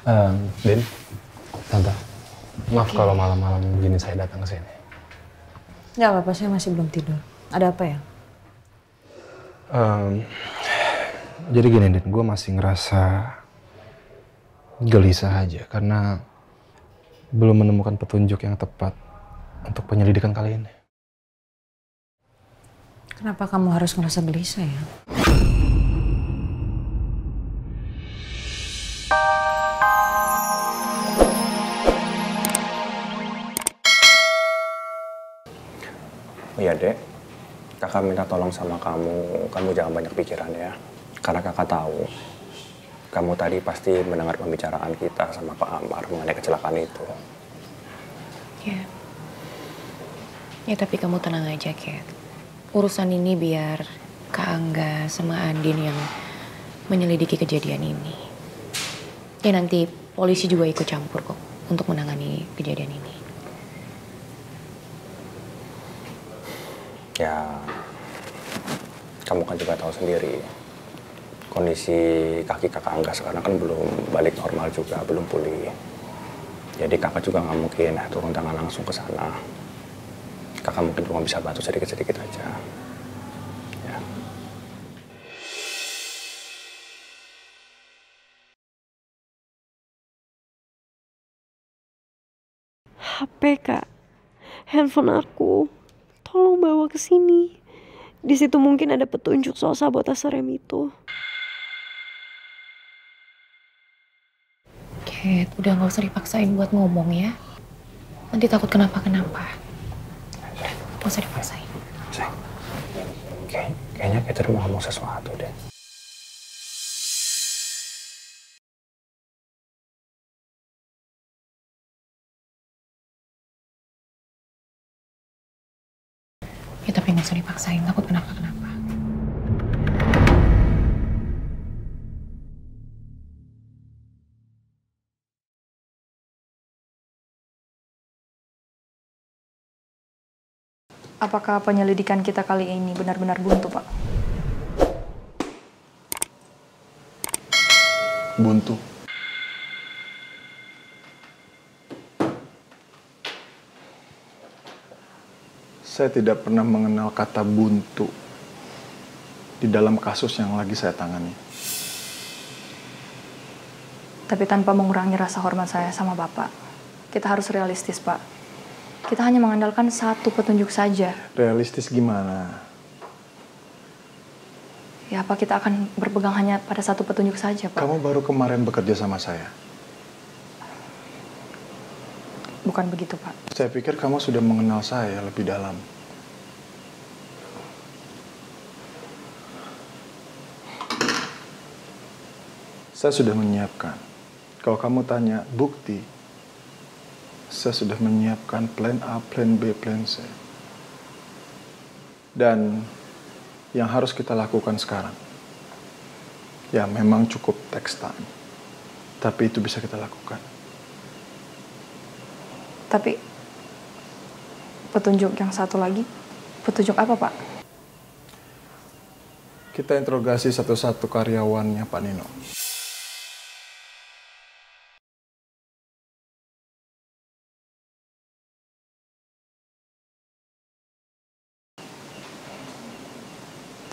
Um, Din, Tante, maaf kalau malam-malam gini saya datang ke sini. Nggak apa-apa, saya masih belum tidur. Ada apa ya? Um, jadi gini, Din, gue masih ngerasa gelisah aja karena belum menemukan petunjuk yang tepat untuk penyelidikan kali ini. Kenapa kamu harus ngerasa gelisah ya? Iya dek, kakak minta tolong sama kamu, kamu jangan banyak pikiran ya. Karena kakak tahu, kamu tadi pasti mendengar pembicaraan kita sama Pak Amar mengenai kecelakaan itu. Ya. Ya tapi kamu tenang aja, Kat. Urusan ini biar Kak Angga sama Andin yang menyelidiki kejadian ini. Ya nanti polisi juga ikut campur kok untuk menangani kejadian ini. Ya, kamu kan juga tahu sendiri, kondisi kaki kakak Angga sekarang kan belum balik normal juga, belum pulih. Jadi kakak juga nggak mungkin turun tangan langsung ke sana. Kakak mungkin cuma bisa bantu sedikit-sedikit aja. Ya. HP kak, handphone aku, tolong bawa ke sini. Di situ mungkin ada petunjuk soal sabotase rem itu. Kat, udah nggak usah dipaksain buat ngomong ya. Nanti takut kenapa-kenapa. Udah, nggak usah dipaksain. Sayang, kayak, kayaknya Peter mau ngomong sesuatu deh. Ya tapi nggak usah dipaksain, takut kenapa-kenapa. Apakah penyelidikan kita kali ini benar-benar buntu, Pak? Buntu. Saya tidak pernah mengenal kata buntu di dalam kasus yang lagi saya tangani. Tapi tanpa mengurangi rasa hormat saya sama Bapak, kita harus realistis, Pak. Kita hanya mengandalkan satu petunjuk saja. Realistis gimana? Ya, apa kita akan berpegang hanya pada satu petunjuk saja, Pak? Kamu baru kemarin bekerja sama saya. Bukan begitu, Pak. Saya pikir kamu sudah mengenal saya lebih dalam. Saya sudah menyiapkan. Kalau kamu tanya bukti, saya sudah menyiapkan plan A, plan B, plan C. Dan yang harus kita lakukan sekarang, ya memang cukup text time. Tapi itu bisa kita lakukan. Tapi petunjuk yang satu lagi, petunjuk apa, Pak? Kita interogasi satu-satu karyawannya Pak Nino.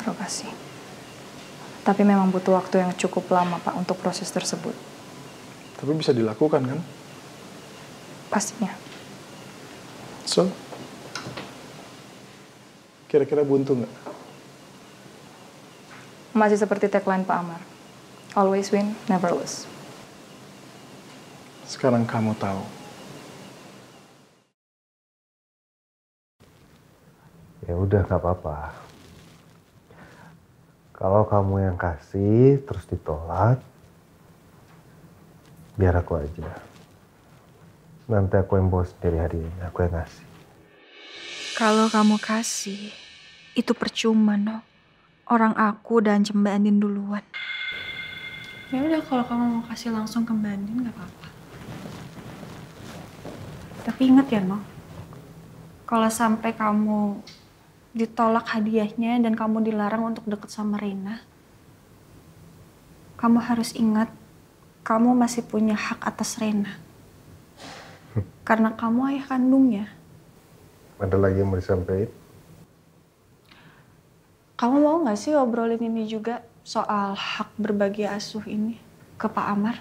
Interogasi. Tapi memang butuh waktu yang cukup lama, Pak, untuk proses tersebut. Tapi bisa dilakukan kan? Pastinya. So, kira-kira buntu nggak? Masih seperti tagline Pak Amar. Always win, never lose. Sekarang kamu tahu. Ya udah nggak apa-apa. Kalau kamu yang kasih terus ditolak, biar aku aja. Nanti aku yang bawa sendiri hari ini, aku yang ngasih. Kalau kamu kasih, itu percuma, no. Orang aku dan Mbak Andin duluan. Ya udah kalau kamu mau kasih langsung ke Mbak Andin nggak apa-apa. Tapi ingat ya, no. Kalau sampai kamu ditolak hadiahnya dan kamu dilarang untuk deket sama Reina, kamu harus ingat kamu masih punya hak atas Rena. Karena kamu ayah kandungnya. Ada lagi yang mau disampaikan? Kamu mau nggak sih obrolin ini juga soal hak berbagi asuh ini ke Pak Amar?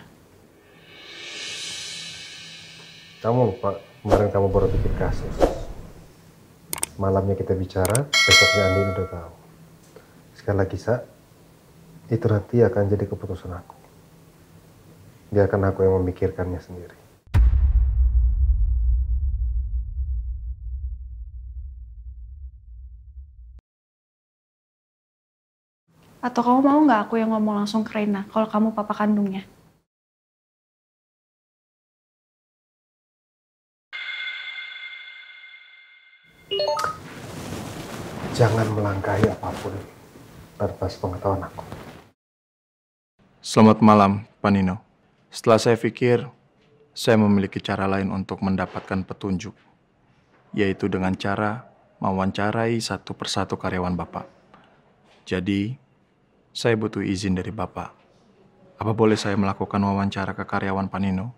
Kamu lupa, kemarin kamu baru bikin kasus. Malamnya kita bicara, besoknya Andin udah tahu. Sekali lagi, Sa, itu nanti akan jadi keputusan aku. Biarkan aku yang memikirkannya sendiri. Atau kamu mau nggak aku yang ngomong langsung ke Rena kalau kamu papa kandungnya? Jangan melangkahi apa pun tanpa sepengetahuan aku. Selamat malam, Pak Nino. Setelah saya pikir, saya memiliki cara lain untuk mendapatkan petunjuk, yaitu dengan cara mewawancarai satu persatu karyawan Bapak. Jadi, saya butuh izin dari Bapak. Apa boleh saya melakukan wawancara ke karyawan Pak Nino?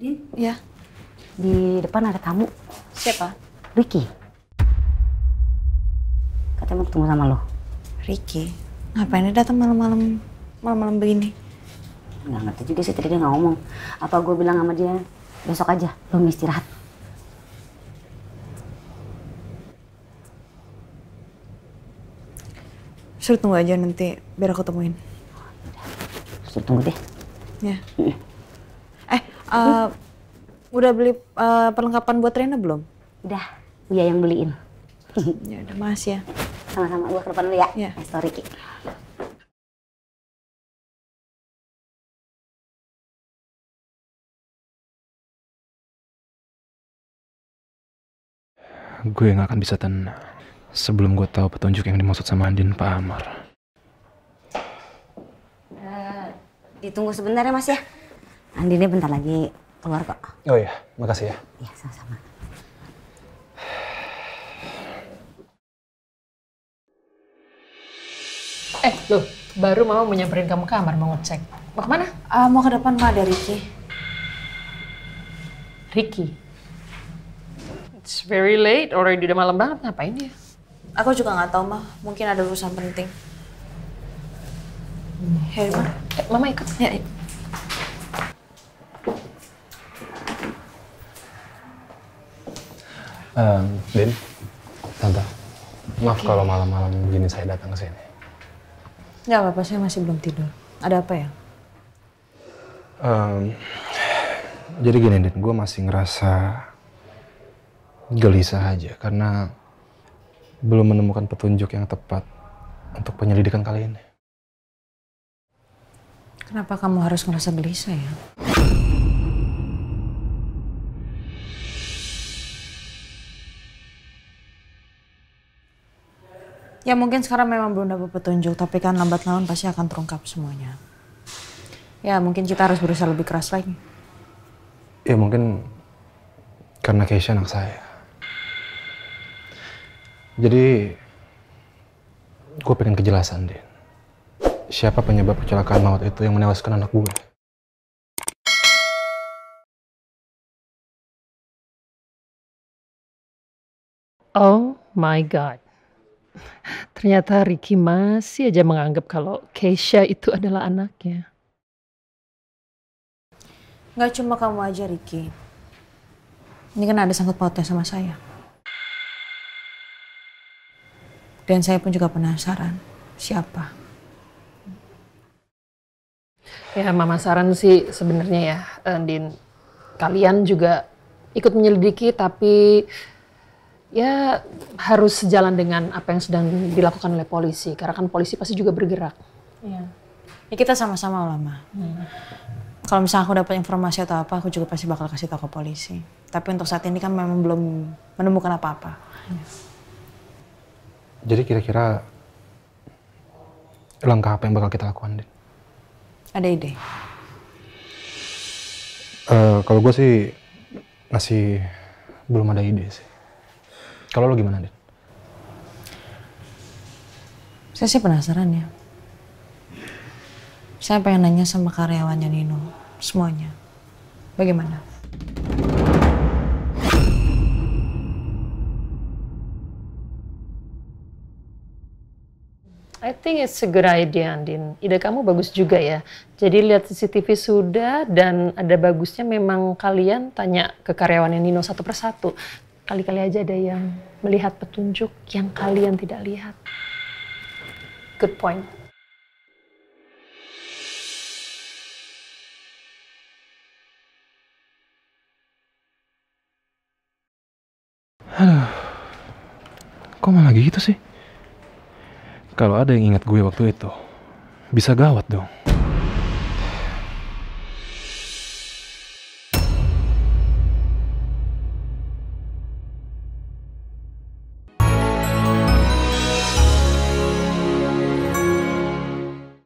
Din? Ya. Di depan ada tamu. Siapa? Ricky. Katanya mau ketemu sama lo. Ricky. Ngapain dia datang malam-malam malam-malam begini? Nggak ngerti juga sih tadi dia nggak ngomong. Apa gue bilang sama dia besok aja lo istirahat. Suruh tunggu aja nanti biar aku temuin. Suruh tunggu deh. Ya. Eh, eh, udah beli eh, perlengkapan buat Rena belum? Udah, Uya yang beliin. ya udah makasih ya. Sama-sama gue ke depan dulu ya. Iya. Kasih tau Gue nggak akan bisa tenang sebelum gue tahu petunjuk yang dimaksud sama Andin Pak Amar. Eh, ditunggu sebentar ya mas ya. Andinnya bentar lagi keluar kok. Oh iya, makasih ya. Iya sama-sama. Eh, loh, baru mau menyamperin kamu kamar mau ngecek. Mau ke mana? Ah, mau ke depan Pak ada Ricky. Ricky. It's very late, already udah malam banget. Ngapain dia? Aku juga nggak tahu mah. Mungkin ada urusan penting. Hei, Ma. Eh, Mama ikut. Ya, ya. Ehm, Din, Tante, maaf kalau malam-malam gini saya datang ke sini. Nggak apa-apa, saya masih belum tidur. Ada apa ya? Ehm, jadi gini, Din, gue masih ngerasa gelisah aja karena belum menemukan petunjuk yang tepat untuk penyelidikan kali ini. Kenapa kamu harus ngerasa gelisah ya? Ya mungkin sekarang memang belum dapat petunjuk, tapi kan lambat laun pasti akan terungkap semuanya. Ya mungkin kita harus berusaha lebih keras lagi. Ya mungkin karena Keisha anak saya. Jadi gue pengen kejelasan, Din. Siapa penyebab kecelakaan maut itu yang menewaskan anak gue? Oh my God. Ternyata Ricky masih aja menganggap kalau Keisha itu adalah anaknya. Nggak cuma kamu aja, Ricky. Ini kan ada sangkut pautnya sama saya. Dan saya pun juga penasaran siapa. Ya, Mama saran sih sebenarnya ya, Andin. Kalian juga ikut menyelidiki, tapi ya harus sejalan dengan apa yang sedang dilakukan oleh polisi. Karena kan polisi pasti juga bergerak. Iya. Ya kita sama-sama lama. Kalau misalnya aku dapat informasi atau apa, aku juga pasti bakal kasih tahu ke polisi. Tapi untuk saat ini kan memang belum menemukan apa-apa. Jadi kira-kira langkah apa yang bakal kita lakukan, Din? Ada ide? Eh, kalau gue sih masih belum ada ide sih. Kalau lo gimana, Din? Saya sih penasaran ya. Saya pengen nanya sama karyawannya Nino, semuanya. Bagaimana? I think it's a good idea, Andin. Ide kamu bagus juga ya. Jadi lihat CCTV sudah dan ada bagusnya memang kalian tanya ke karyawannya Nino satu persatu. Kali-kali aja ada yang melihat petunjuk yang kalian tidak lihat. Good point. Aduh, kok malah gitu sih? Kalau ada yang ingat gue waktu itu, bisa gawat dong.